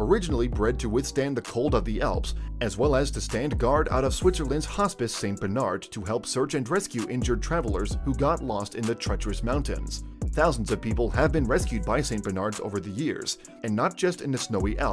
originally bred to withstand the cold of the Alps, as well as to stand guard out of Switzerland's Hospice St. Bernard to help search and rescue injured travelers who got lost in the treacherous mountains. Thousands of people have been rescued by St. Bernards over the years, and not just in the snowy Alps